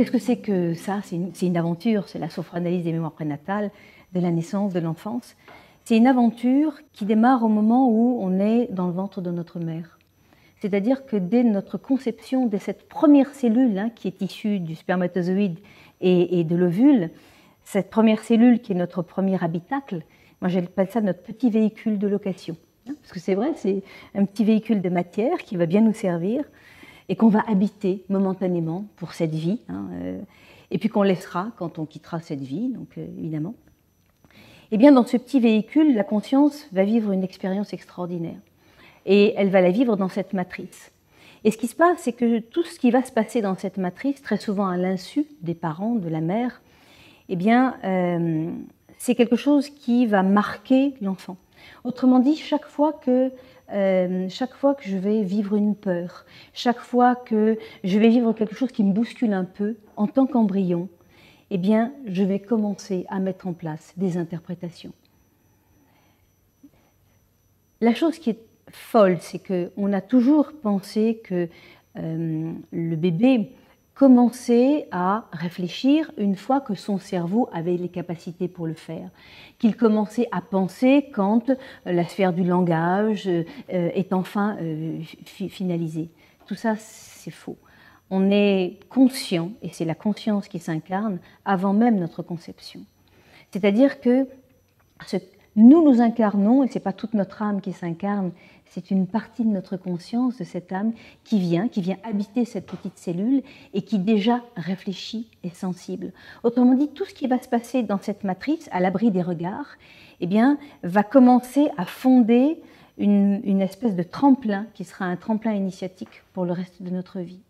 Qu'est-ce que c'est que ça? C'est une, aventure, c'est la sophroanalyse des mémoires prénatales, de la naissance, de l'enfance. C'est une aventure qui démarre au moment où on est dans le ventre de notre mère. C'est-à-dire que dès notre conception, dès cette première cellule hein, qui est issue du spermatozoïde et, et de l'ovule, cette première cellule qui est notre premier habitacle, moi j'appelle ça notre petit véhicule de location. Hein, parce que c'est vrai, c'est un petit véhicule de matière qui va bien nous servir et qu'on va habiter momentanément pour cette vie, hein, euh, et puis qu'on laissera quand on quittera cette vie, donc euh, évidemment. Eh bien dans ce petit véhicule, la conscience va vivre une expérience extraordinaire, et elle va la vivre dans cette matrice. Et ce qui se passe, c'est que tout ce qui va se passer dans cette matrice, très souvent à l'insu des parents, de la mère, eh bien, euh, c'est quelque chose qui va marquer l'enfant. Autrement dit, chaque fois que euh, chaque fois que je vais vivre une peur, chaque fois que je vais vivre quelque chose qui me bouscule un peu en tant qu'embryon, eh bien, je vais commencer à mettre en place des interprétations. La chose qui est folle, c'est qu'on a toujours pensé que euh, le bébé commencer à réfléchir une fois que son cerveau avait les capacités pour le faire, qu'il commençait à penser quand euh, la sphère du langage euh, est enfin euh, finalisée. Tout ça, c'est faux. On est conscient, et c'est la conscience qui s'incarne avant même notre conception. C'est-à-dire que nous nous incarnons, et ce n'est pas toute notre âme qui s'incarne, c'est une partie de notre conscience, de cette âme, qui vient, qui vient habiter cette petite cellule et qui déjà réfléchit et sensible. Autrement dit, tout ce qui va se passer dans cette matrice, à l'abri des regards, eh va commencer à fonder une, espèce de tremplin qui sera un tremplin initiatique pour le reste de notre vie.